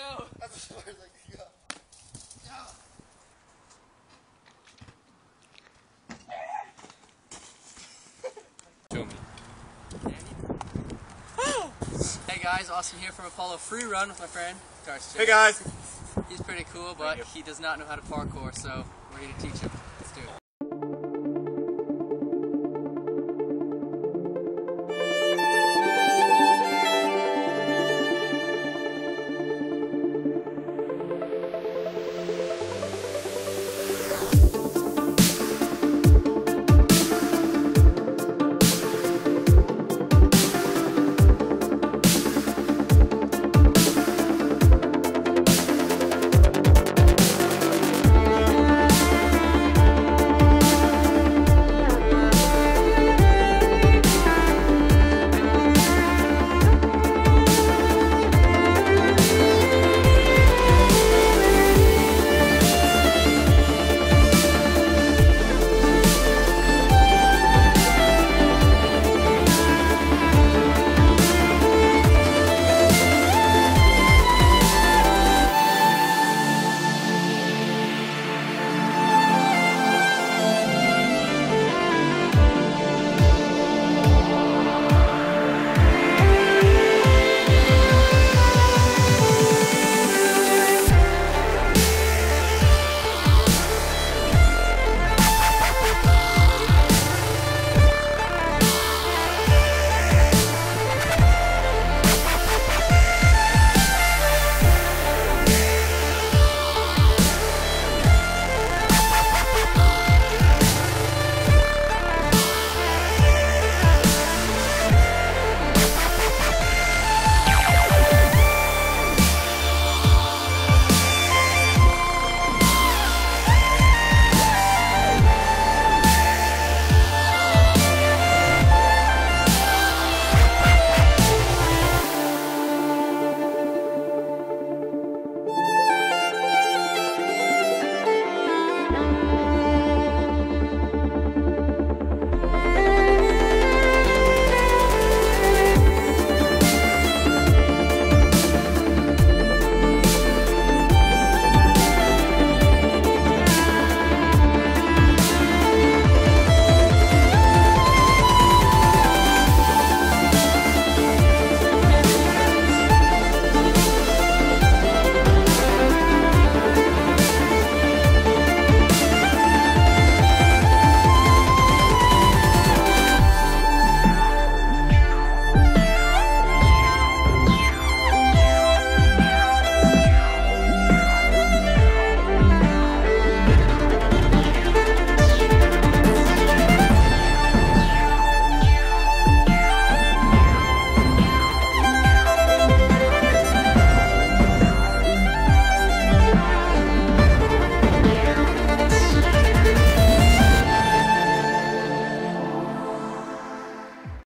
go. That's as far as I can go. Hey guys, Austin here from Apollo Free Run with my friend Darcy. Hey guys. He's pretty cool, but he does not know how to parkour, so we're here to teach him.